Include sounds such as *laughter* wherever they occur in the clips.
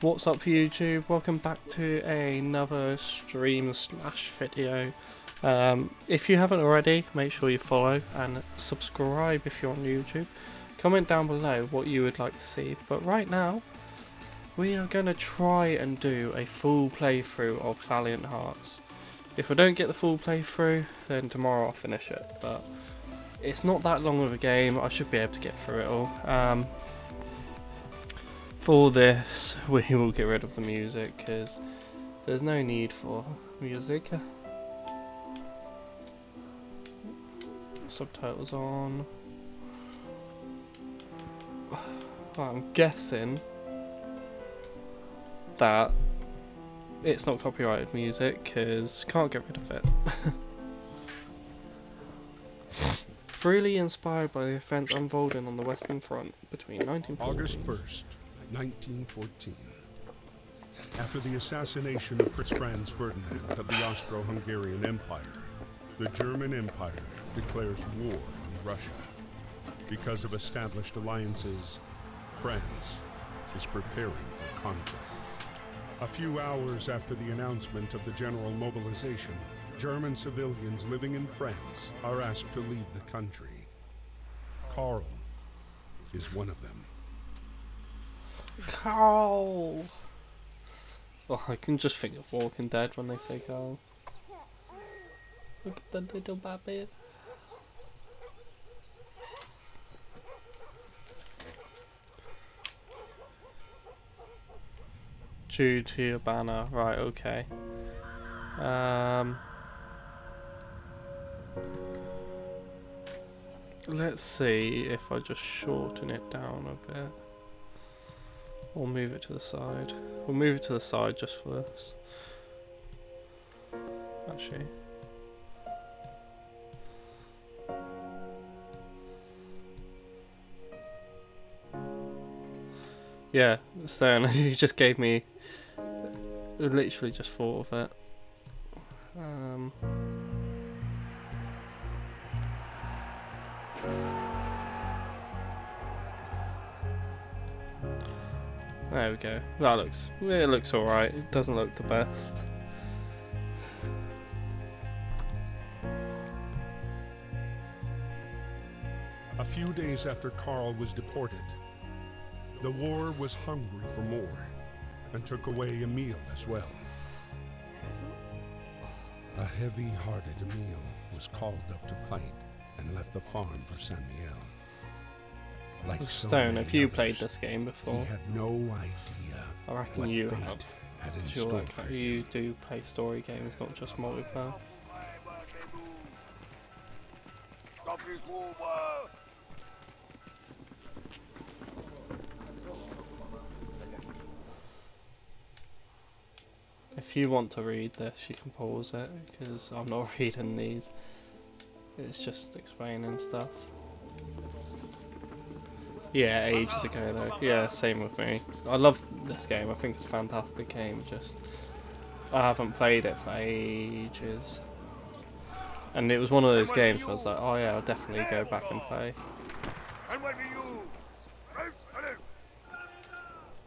What's up YouTube? Welcome back to another stream slash video. Um, if you haven't already, make sure you follow and subscribe if you're on YouTube. Comment down below what you would like to see. But right now, we are going to try and do a full playthrough of Valiant Hearts. If I don't get the full playthrough, then tomorrow I'll finish it. But it's not that long of a game. I should be able to get through it all. Um, for this, *laughs* we will get rid of the music because there's no need for music. Subtitles on. Well, I'm guessing that it's not copyrighted music because can't get rid of it. *laughs* Freely inspired by the events unfolding on the Western Front between 1940 August 1st, 1914. After the assassination of Prince Franz Ferdinand of the Austro-Hungarian Empire, the German Empire declares war on Russia. Because of established alliances, France is preparing for conflict. A few hours after the announcement of the general mobilization, German civilians living in France are asked to leave the country. Karl is one of them. Carl. Oh, I can just think of Walking Dead when they say Carl. Look at the little baby. Due to your banner, right? Okay. Um. Let's see if I just shorten it down a bit. We'll move it to the side. We'll move it to the side just for this. Actually. Yeah, Stone, *laughs* you just gave me... Literally just thought of it. Go. That looks it looks alright. It doesn't look the best. A few days after Karl was deported, the war was hungry for more and took away Emile as well. A heavy-hearted Emile was called up to fight and left the farm for Samuel. Like Stone, many have you others, played this game before? He had no idea I reckon you have. had in store like for you do play story games, not just multiplayer. If you want to read this, you can pause it because I'm not *laughs* reading these. It's just explaining stuff. Yeah, ages ago though. Yeah, same with me. I love this game. I think it's a fantastic game. Just I haven't played it for ages. And it was one of those games where I was like, oh yeah, I'll definitely go back and play.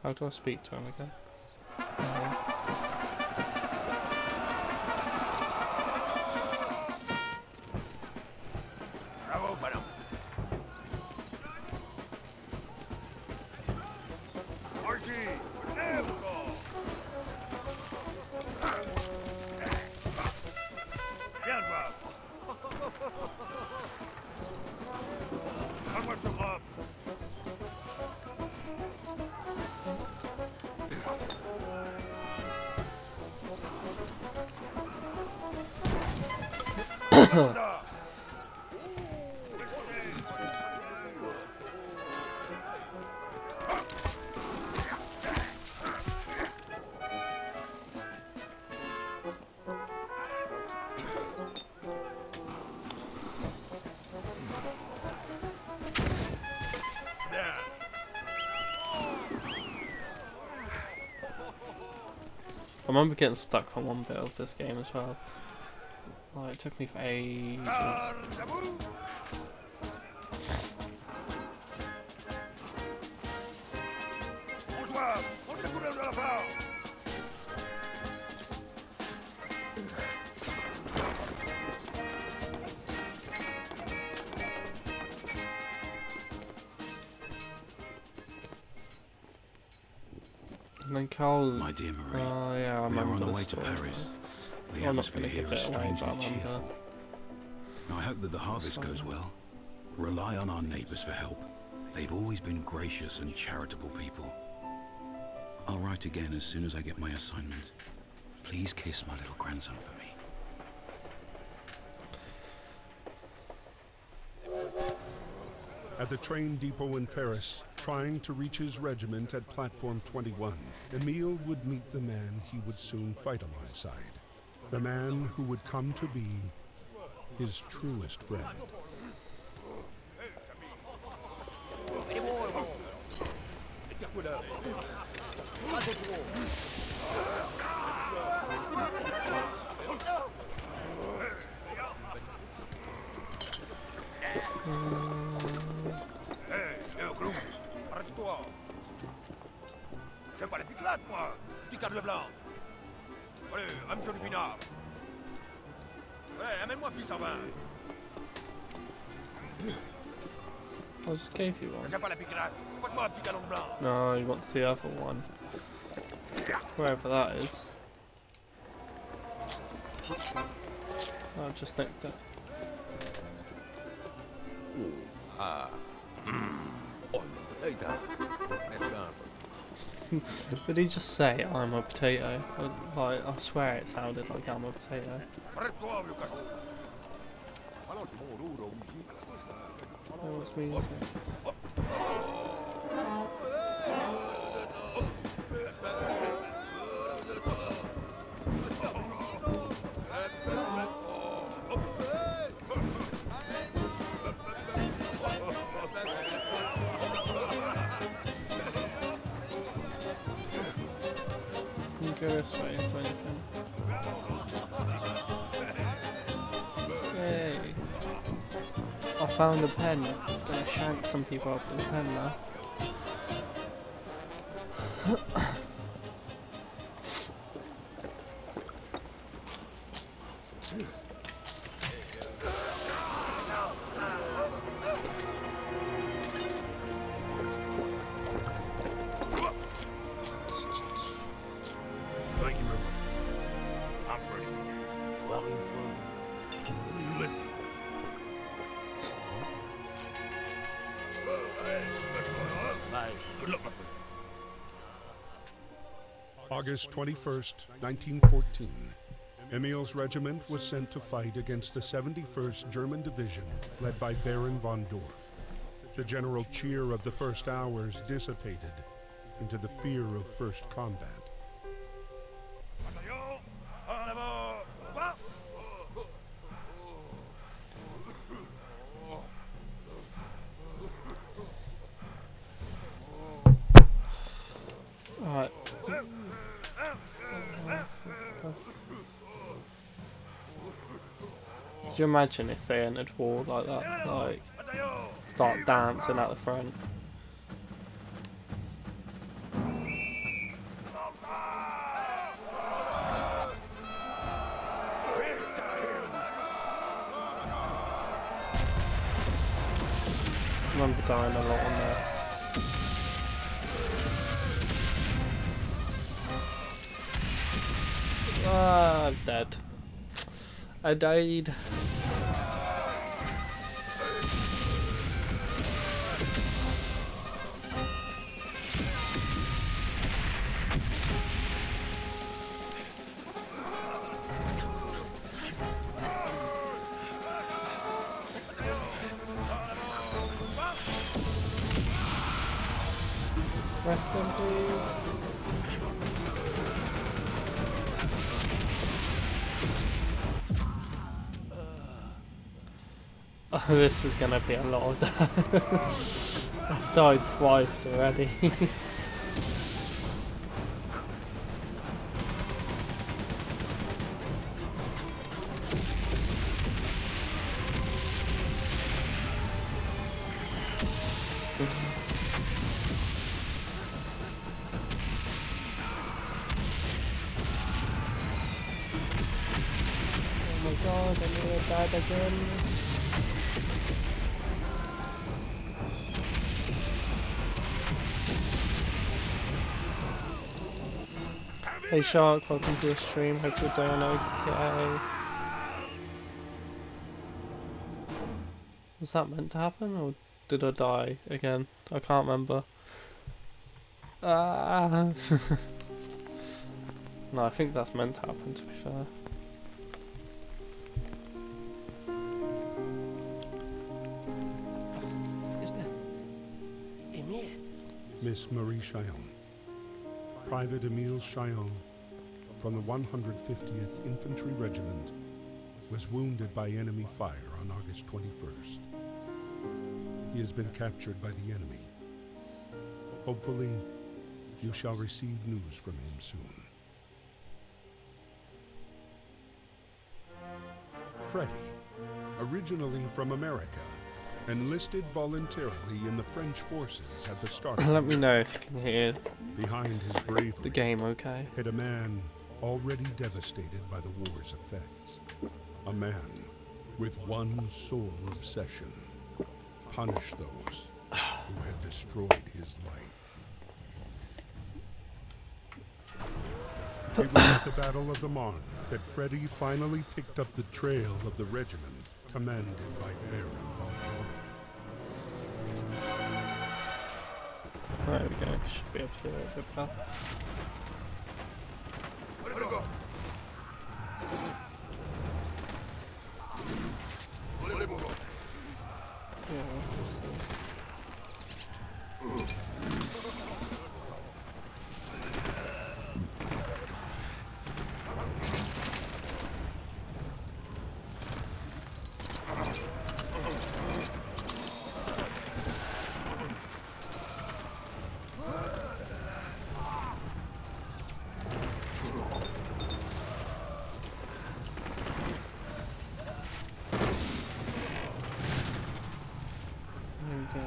How do I speak to him again? Remember getting stuck on one bit of this game as well. Like, it took me for ages. Cole. My dear Marie, Oh yeah, I we are on the way to. Paris. The I'm atmosphere here is away, strangely but I cheerful. I hope that the harvest goes well. Rely on our neighbors for help. They've always been gracious and charitable people. I'll write again as soon as I get my assignment. Please kiss my little grandson for me. At the train depot in Paris, trying to reach his regiment at platform 21, Emile would meet the man he would soon fight alongside. The man who would come to be his truest friend. Gave you blanc No, he wants the other one. Wherever that is. I just nicked it. *laughs* Did he just say I'm a potato? Uh, like, I swear it sounded like I'm a potato. Arrête-toi, vieux cachot found a pen. I'm gonna shank some people up with a pen now. Thank August 21st, 1914. Emile's regiment was sent to fight against the 71st German Division, led by Baron von Dorf. The general cheer of the first hours dissipated into the fear of first combat. Could you imagine if they entered war like that? Like, start dancing at the front. I died. Rest in peace. Oh, this is gonna be a lot of that. *laughs* I've died twice already. oh my god, I nearly died again. Hey Shark, welcome to the stream. Hope you're doing okay. Was that meant to happen or did I die again? I can't remember. Ah. *laughs* no, I think that's meant to happen to be fair. Is there Miss Marie Chaillon. Private Emile Chaillon from the 150th Infantry Regiment was wounded by enemy fire on August 21st. He has been captured by the enemy. Hopefully, you shall receive news from him soon. Freddie, originally from America, enlisted voluntarily in the French forces at the start. *laughs* Let me know if you can hear Behind his bravery, the game okay. hid a man already devastated by the war's effects. A man with one sole obsession punish those who had destroyed his life. It was at the Battle of the Marne that Freddie finally picked up the trail of the regiment commanded by Baron von Wolf. There we go, should be able to hear it a bit better. Yeah, obviously. There we go.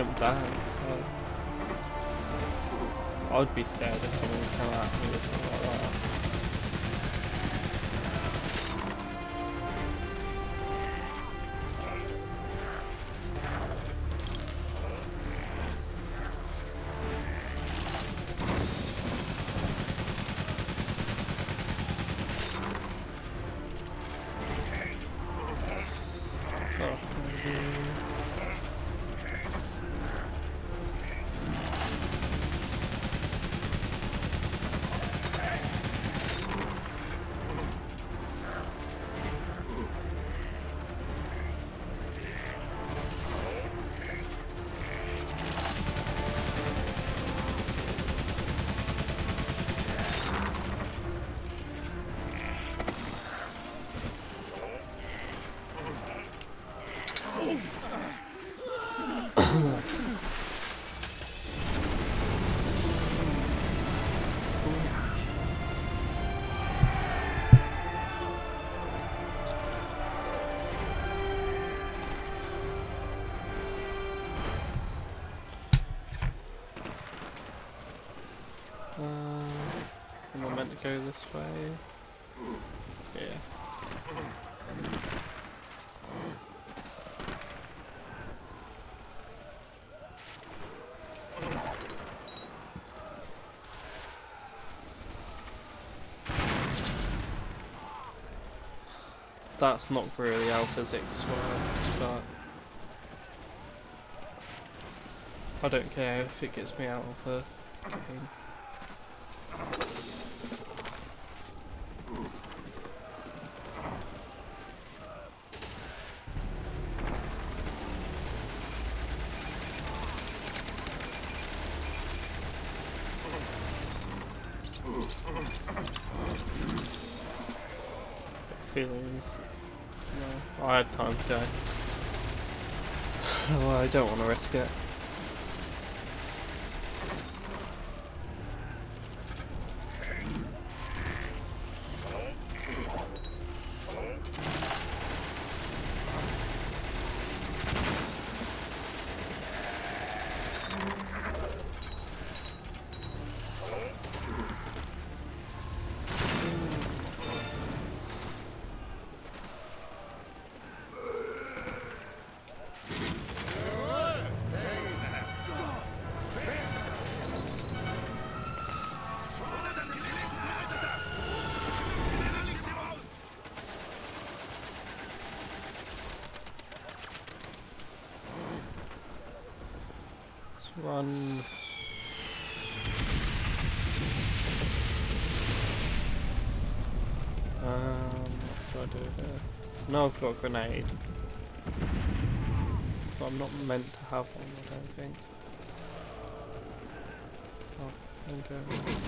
So I'd be scared if someone was coming at me with something like that. Go this way? Yeah. That's not really how physics works, but I don't care if it gets me out of the game. Feelings. No, I had time to go. well, I don't Run. Um, what do I do here? No, I've got a grenade. But I'm not meant to have one, I don't think. Oh, okay.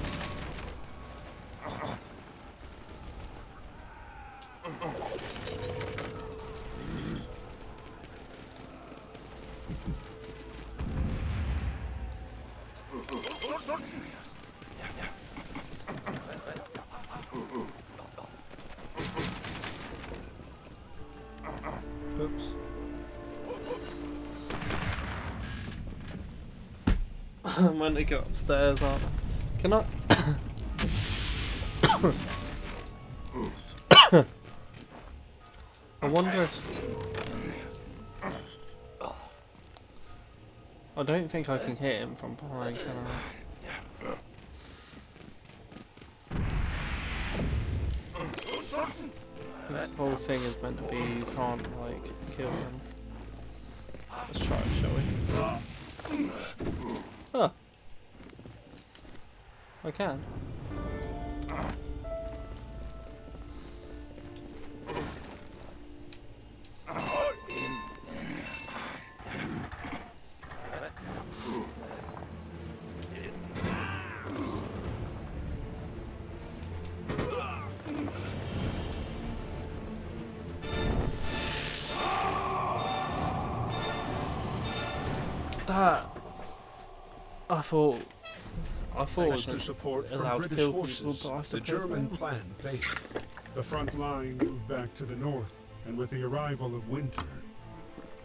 Going to go upstairs up. Can I? *coughs* I wonder if... *coughs* I don't think I can hit him from behind, can I? That whole thing is meant to be you can't like kill him. Let's try it, shall we? Huh. I can. That I thought I thought it Thanks was to support from British forces, people, but I the German plan failed. The front line moved back to the north, and with the arrival of winter,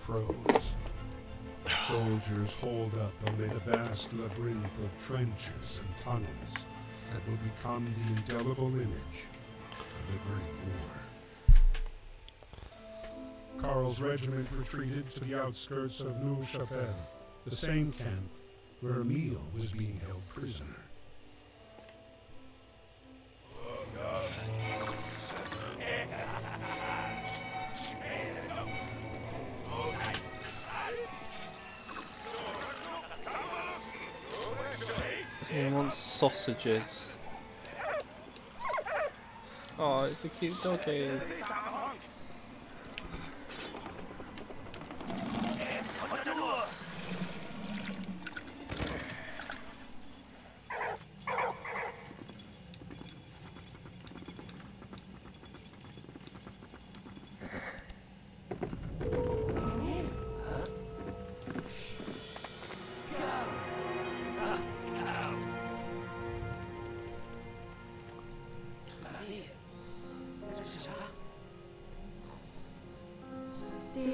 froze. Soldiers holed up amid a vast labyrinth of trenches and tunnels that will become the indelible image of the Great War. Karl's regiment retreated to the outskirts of Neuve Chapelle, the same camp where Emile was being held prisoner. He wants sausages. Oh, it's a cute doggy.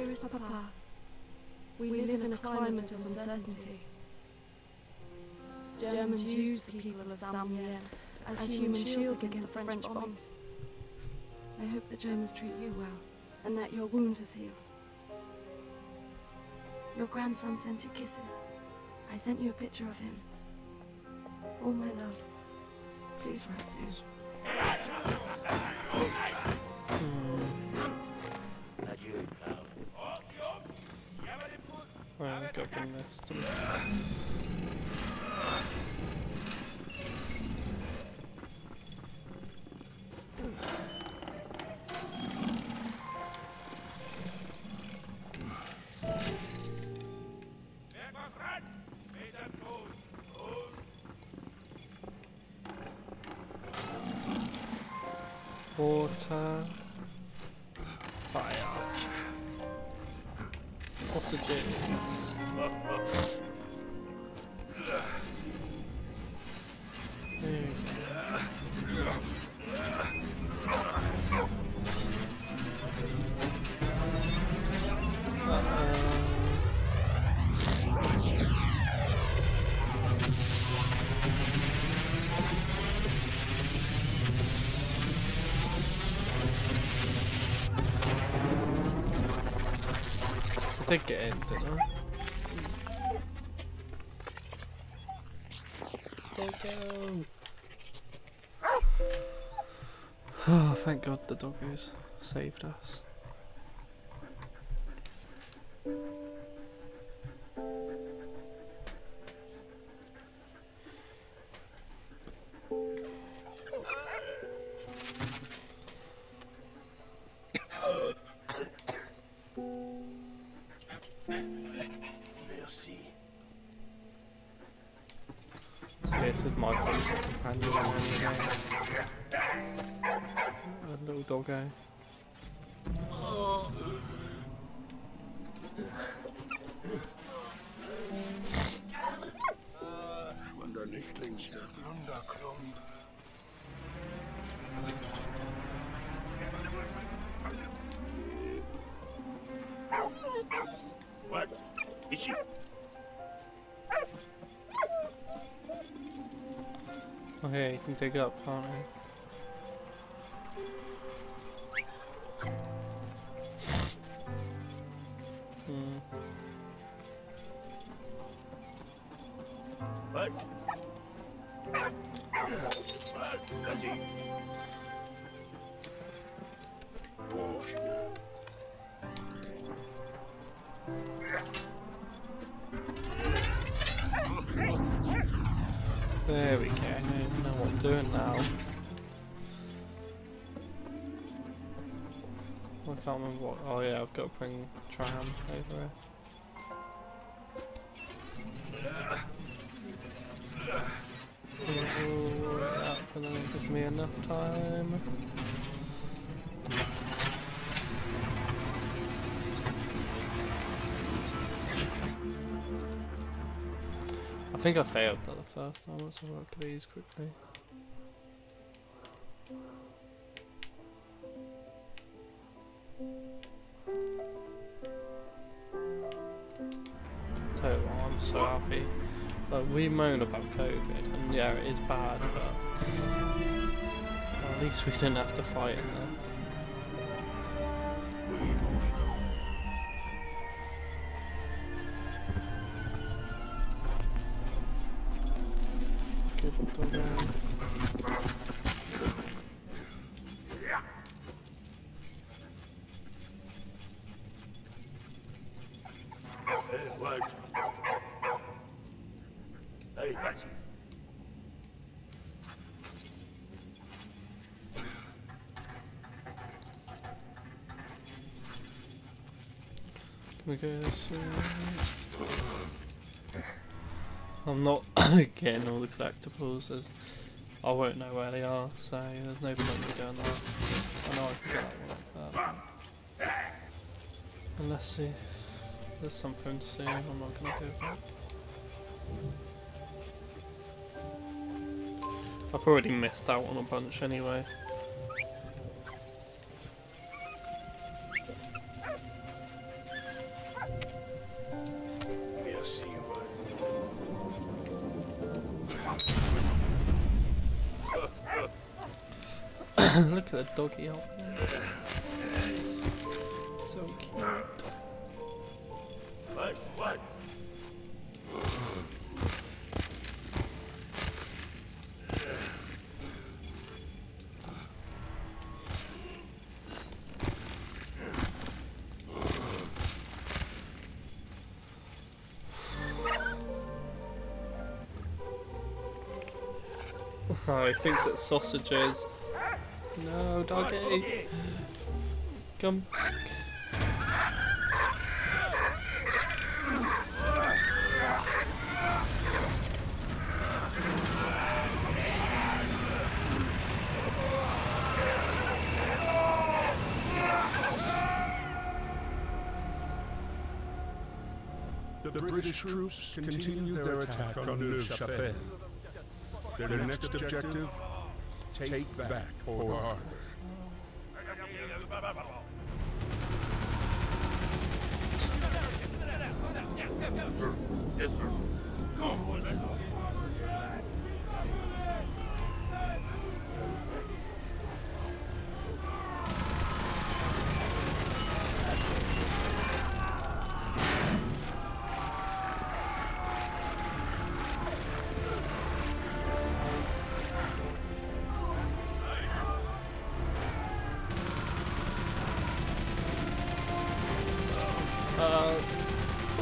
Dearest Papa, we live in a climate of uncertainty. Germans use the people of Samien as human shields against the French bombs. I hope the Germans treat you well and that your wounds are healed. Your grandson sent you kisses. I sent you a picture of him. All my love. Please write soon. Got Sausages. There who's saved us. Merci. This is my constant companion Der Plunderklump. What? Is she? Okay, you can dig up, can't you? What? Does he? There we know what I'm doing now. I can't remember what. Oh yeah, I've got to bring Tram over here. Me enough time. I think I failed that the first time. A look at these quickly. You I'm so happy. Like we moan about COVID, and yeah, it is bad, but least we didn't have to fight in this. Give it to them. Hey, what? Hey, that's it. Can we go this way? I'm not *coughs* getting all the collectibles. There's, I won't know where they are, so there's no point in doing that. I know I can get that one. But unless see, there's something to see, I'm not gonna do that. I've already missed out on a bunch anyway. At the doggy there. So cute. *laughs* What? What? Oh, he thinks it's sausages. No, doggy. Come back. The British troops continue their attack on Neuve-Chapelle. Their next objective, take back Port Arthur. Yes, sir. Come on, boys, let's go.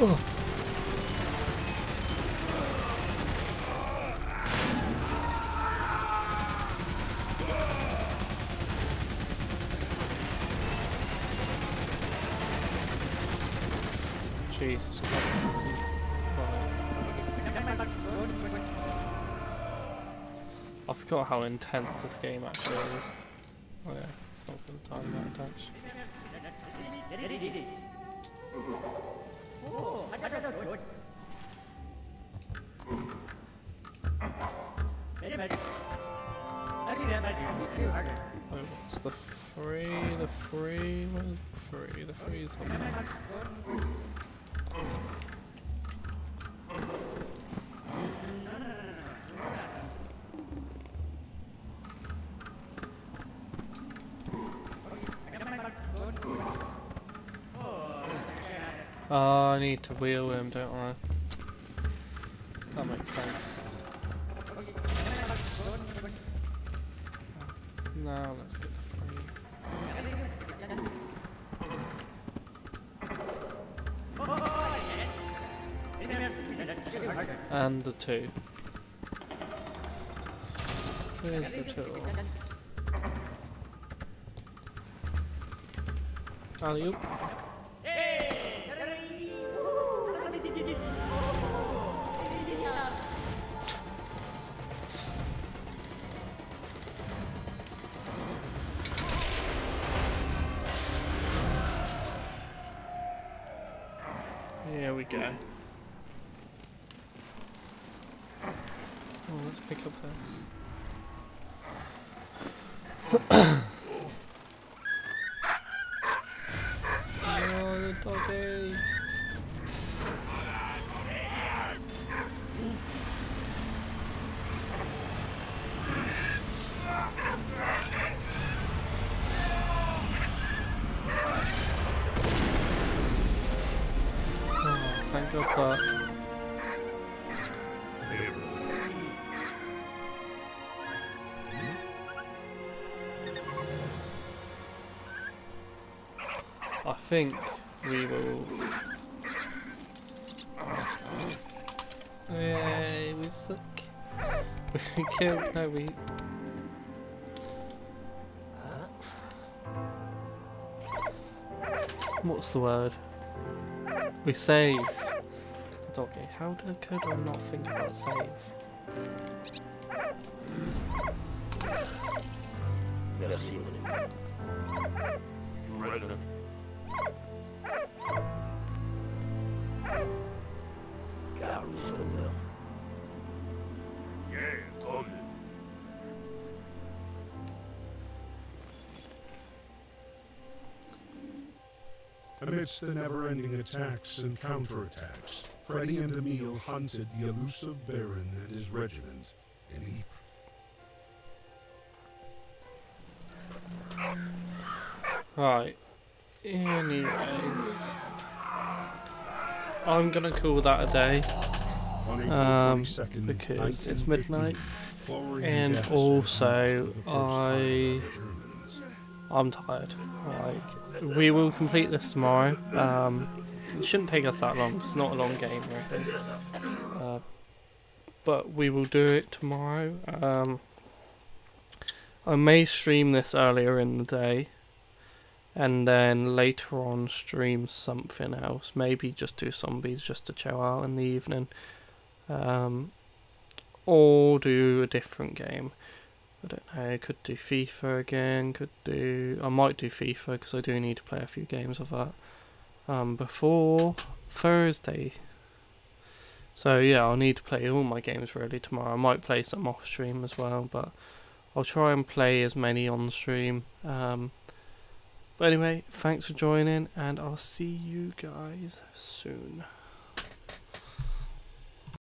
Jesus Christ, this is right. forgot how intense this game actually is. Oh yeah, it's not good time that touch. Oh, I need to wheel him, don't I? That makes sense. Now let's get the free. And the two. Where's the two? Alley oop. Here we go. Oh, let's pick up this. *coughs* *coughs* *coughs* think we will. Yay, we suck. We killed. No, we. What's the word? We saved. Doggy, how did, could I not think about save? Merci, madame. Right Amidst the never-ending attacks and counterattacks, Freddie and Emile hunted the elusive Baron and his regiment in Ypres. Right. Anyway. I'm gonna call that a day Um, because it's midnight, and also for the first time by I-. I'm tired. Like, we will complete this tomorrow. Um, it shouldn't take us that long. It's not a long game or anything. Uh, but we will do it tomorrow. Um, I may stream this earlier in the day, and then later on stream something else. Maybe just do zombies just to chill out in the evening. Um, or do a different game. I don't know. Could do FIFA again. Could do. I might do FIFA because I do need to play a few games of that. Um, before Thursday. So yeah, I'll need to play all my games really tomorrow. I might play some off stream as well, but I'll try and play as many on stream. Um, but anyway, thanks for joining, and I'll see you guys soon.